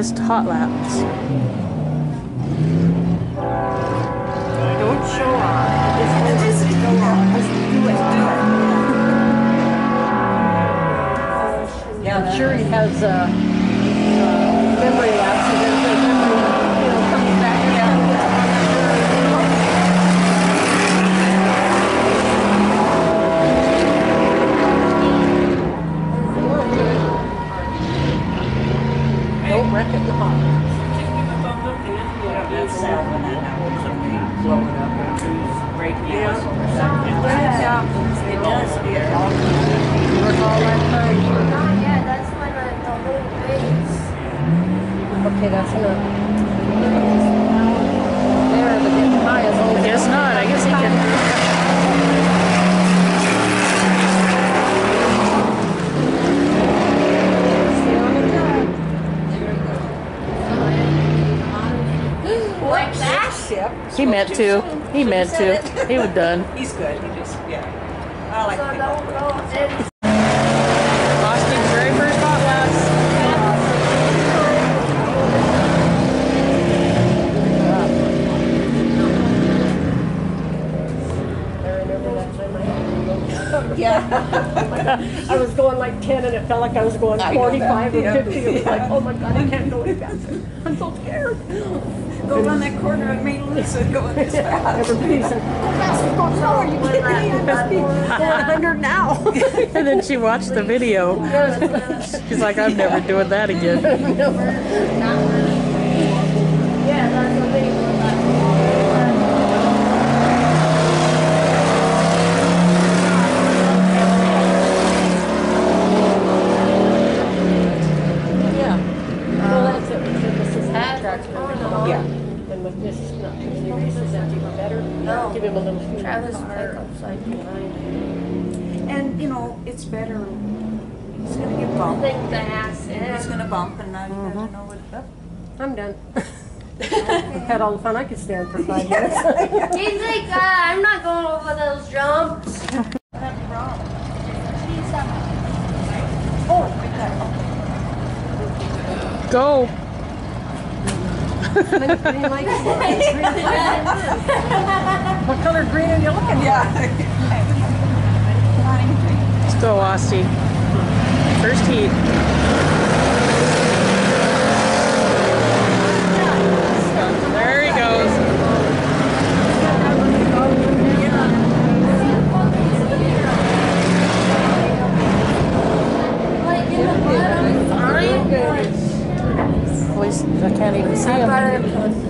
Just hot laps. Don't show off. Just, off. Just do it. Yeah, I'm sure he has uh, uh, memory lapse and everything. Memory, you know, comes back down. Wreck it. That's sad when that happens. Blowing up or breaking a whistle or something. Yeah. It does, yeah. Work all that time. not. That's when the whole base. Okay, that's enough. There, the getting high is I over. guess not. I guess he can. Stay on the track. Like that? Ship. He meant to. He meant to. He was done. He's good, he just, yeah. I like So people. don't go in. Austin's very first hot laps. I remember that time I had to go. Yeah. I was going like 10 and it felt like I was going 45 or 50. It was like, oh my God, I can't go any faster. So scared. Go around that corner and make Lisa go this fast. Everybody said, go faster, go slower. You can't go any faster. Going 100 now. And then she watched the video. She's like, I'm never doing that again. Yeah, that's what they were like. Yeah. Well, that's it. We said This is half tracks for Yeah. And with this, not too many races, that's even better. No. Give him a little fuel. Travis Park upside behind. And, you know, it's better, he's gonna get I bumped. think the ass He's gonna bump and now you gotta know what, oh, I'm done. Had all the fun I could stand for five minutes. He's like, uh, I'm not going over those jumps. nothing wrong. Go. Green light. What color green are you looking at? Yeah. Let's go, Austin. First heat. There he goes. Like in the bottom, fine. I can't even see him.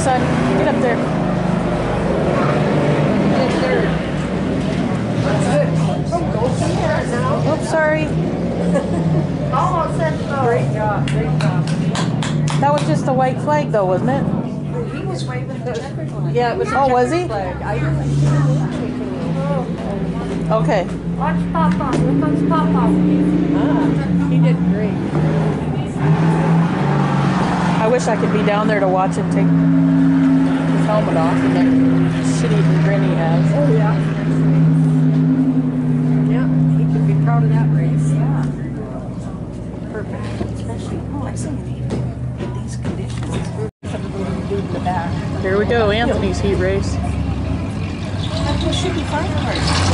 Son. Get up there. Oh, sorry. Almost said so. Great job. Great job. That was just a white flag, though, wasn't it? He was waving the checkered. Yeah, it was. Oh, was he? I, Okay. Watch Papa. Here comes Papa. ah, he did great. I wish I could be down there to watch him take his helmet off and that shitty grin he has. Oh yeah. Yeah, he could be proud of that race. Yeah. Perfect. Especially, oh, I seen it in these conditions. Something to in the back. Here we go, Anthony's heat race. That should be fine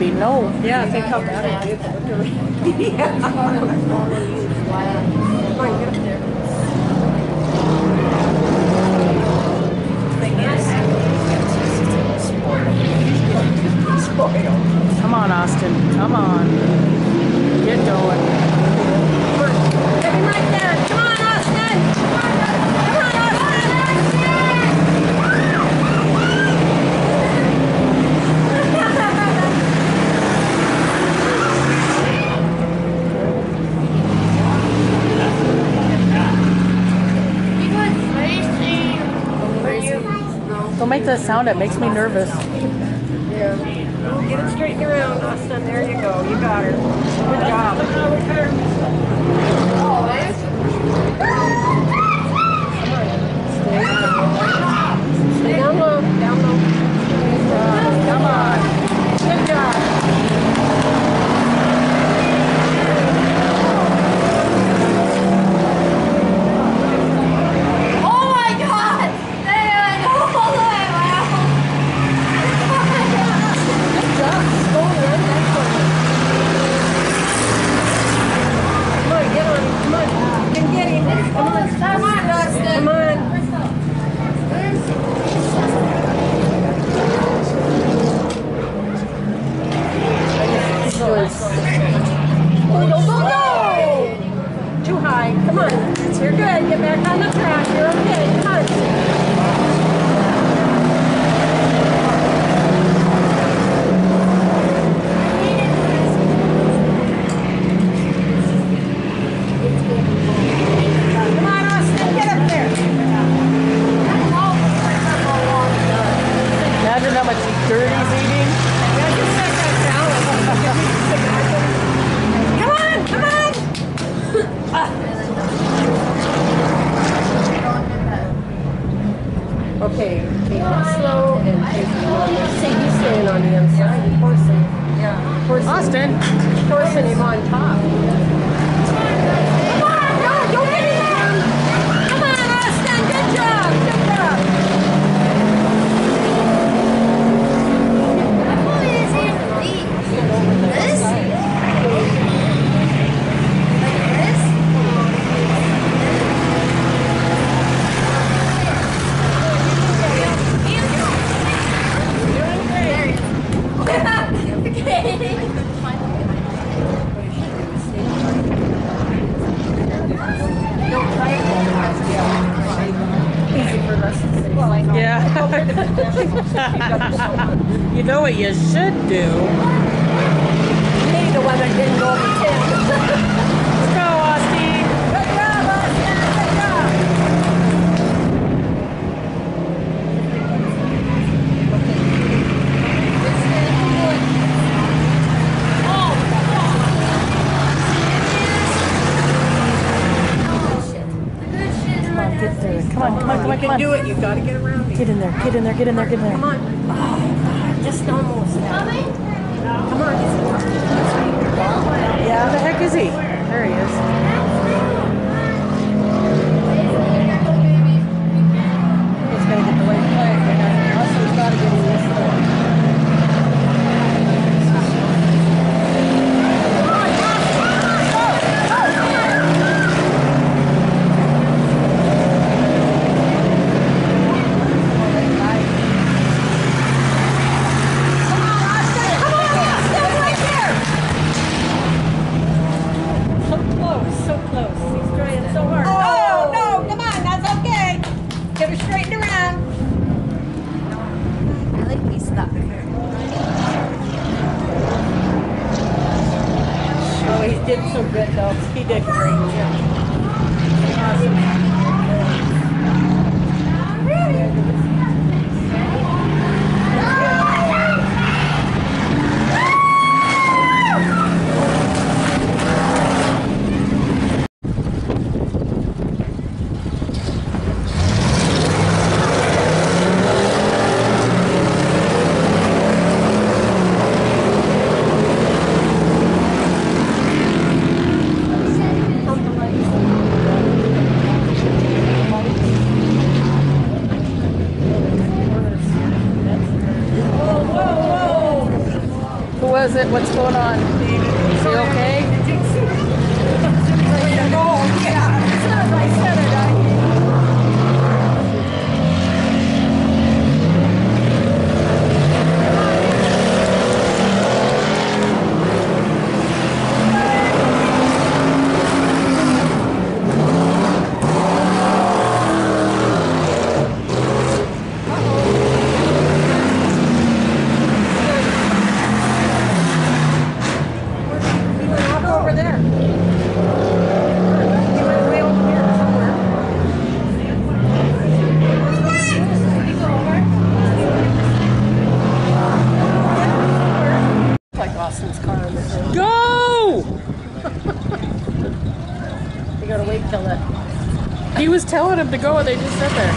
be no. Yeah, think how. that sound? It makes me nervous. Yeah. Get it straightened around, Austin. There you go. You got her. Good job. Oh, you know what you should do? Maybe the one that didn't go to 10. Let's go, Austin. Good job, Austin. Good. Come on, come on, come on, come on. You can do it. You've got to get around. Get in there, get in there, get in there, get in there. Come on. Oh, just almost now. Come on. Yeah, the heck is he? There he is. He's going to get the go or they just sit there?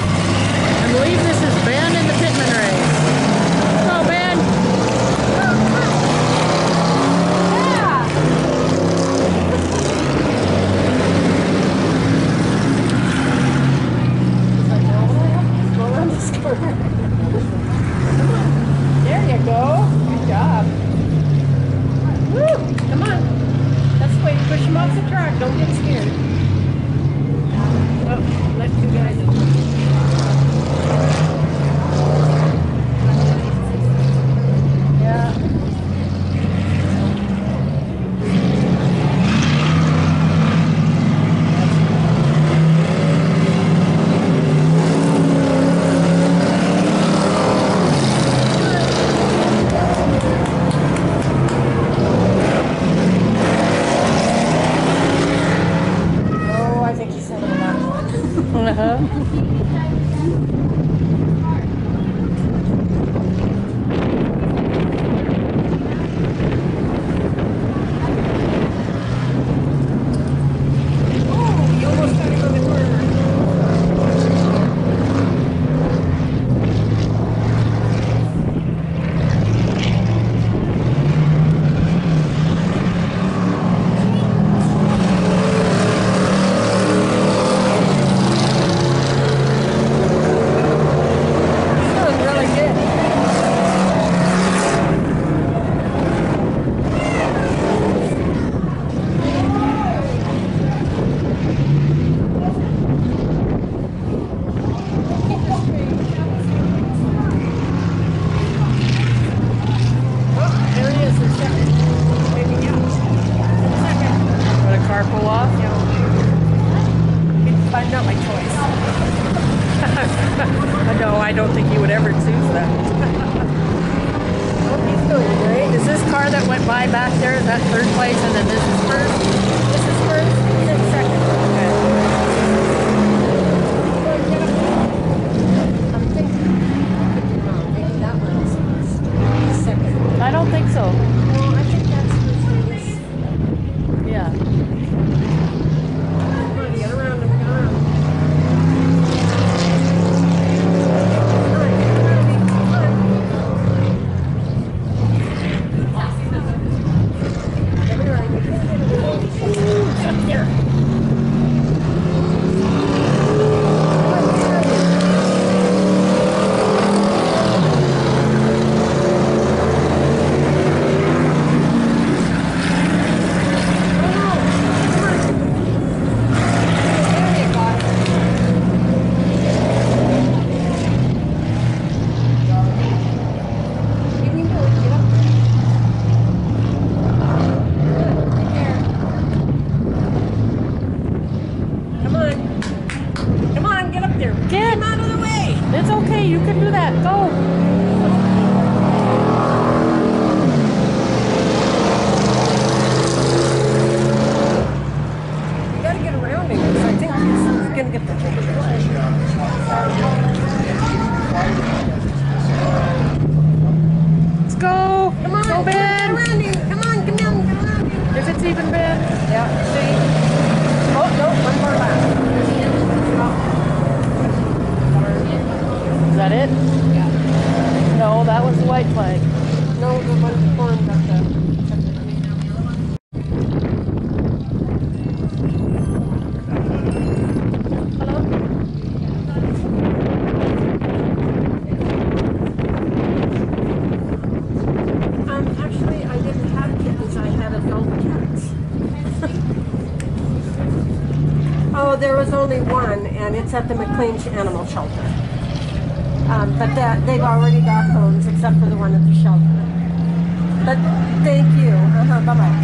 I don't think he would ever choose that. well, he's doing great. Is this car that went by back there, is that third place, and then this is first? This is first, he's in second. Okay. I second. I don't think so. It's at the McLean Animal Shelter. Um, but that they've already got homes, except for the one at the shelter. But thank you. Uh-huh, bye bye.